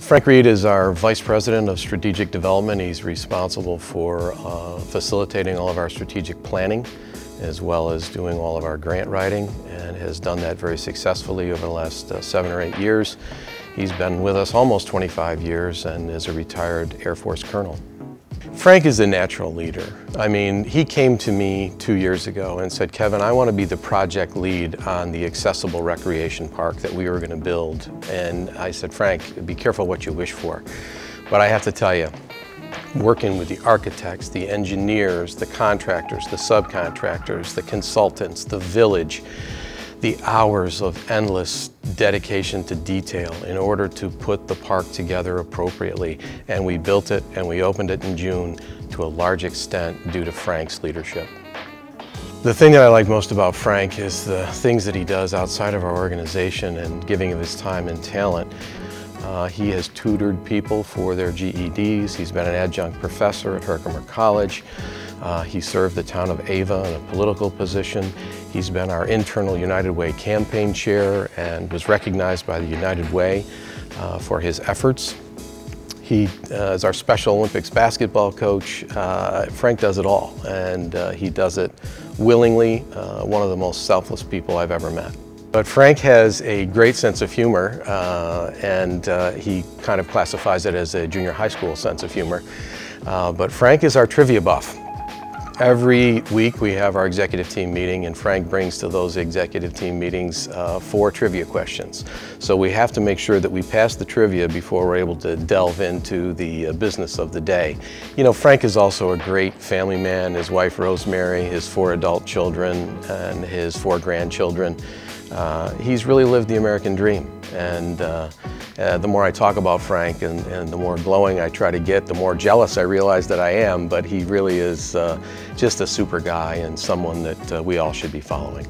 Frank Reid is our Vice President of Strategic Development. He's responsible for uh, facilitating all of our strategic planning as well as doing all of our grant writing and has done that very successfully over the last uh, seven or eight years. He's been with us almost 25 years and is a retired Air Force colonel. Frank is a natural leader. I mean, he came to me two years ago and said, Kevin, I want to be the project lead on the accessible recreation park that we were going to build. And I said, Frank, be careful what you wish for. But I have to tell you, working with the architects, the engineers, the contractors, the subcontractors, the consultants, the village, the hours of endless dedication to detail in order to put the park together appropriately. And we built it and we opened it in June to a large extent due to Frank's leadership. The thing that I like most about Frank is the things that he does outside of our organization and giving of his time and talent. Uh, he has tutored people for their GEDs. He's been an adjunct professor at Herkimer College. Uh, he served the town of Ava in a political position. He's been our internal United Way campaign chair and was recognized by the United Way uh, for his efforts. He uh, is our Special Olympics basketball coach. Uh, Frank does it all, and uh, he does it willingly, uh, one of the most selfless people I've ever met. But Frank has a great sense of humor, uh, and uh, he kind of classifies it as a junior high school sense of humor. but Frank is our trivia buff. Every week we have our executive team meeting and Frank brings to those executive team meetings uh, four trivia questions. So we have to make sure that we pass the trivia before we're able to delve into the uh, business of the day. You know, Frank is also a great family man, his wife Rosemary, his four adult children and his four grandchildren. Uh, he's really lived the American dream and uh, uh, the more I talk about Frank and, and, the more glowing I try to get, the more jealous I realize that I am, but he really is uh, just a super guy and someone that uh, we all should be following.